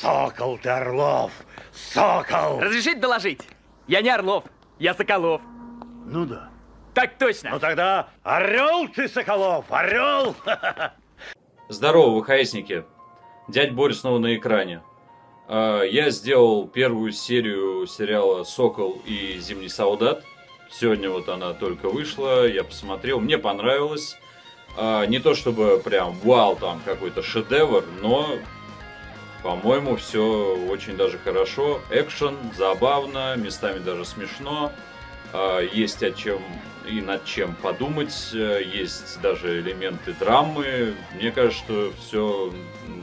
Сокол ты, Орлов! Сокол! Разрешите доложить? Я не Орлов, я Соколов. Ну да. Так точно. Ну тогда орел ты, Соколов, орел! Здорово, ВХСники. Дядь Борь снова на экране. А, Я сделал первую серию сериала «Сокол и Зимний солдат». Сегодня вот она только вышла, я посмотрел, мне понравилось. А, Не то чтобы прям вау, там какой-то шедевр, но, по-моему, все очень даже хорошо. Экшен, забавно, местами даже смешно. А, Есть о чем и над чем подумать, э, есть даже элементы драмы. Мне кажется, что все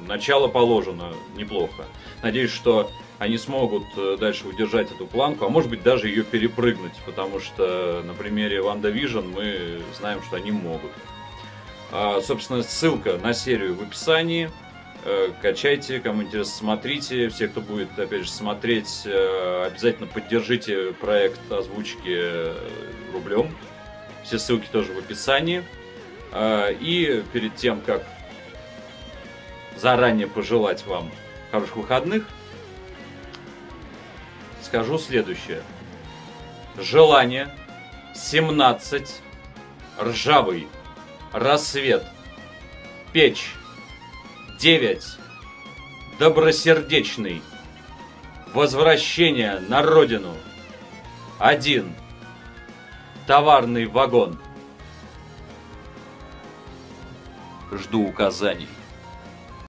начало положено неплохо. Надеюсь, что они смогут э, дальше удержать эту планку, а может быть даже ее перепрыгнуть, потому что на примере WandaVision мы знаем, что они могут. А, собственно, ссылка на серию в описании. Э, Качайте, кому интересно, смотрите. Все, кто будет, опять же, смотреть, э, обязательно поддержите проект озвучки э, рублем. Все ссылки тоже в описании. И перед тем, как заранее пожелать вам хороших выходных, скажу следующее. Желание 17, ржавый, рассвет, печь, 9, добросердечный, возвращение на родину, 1, товарный вагон. Жду указаний.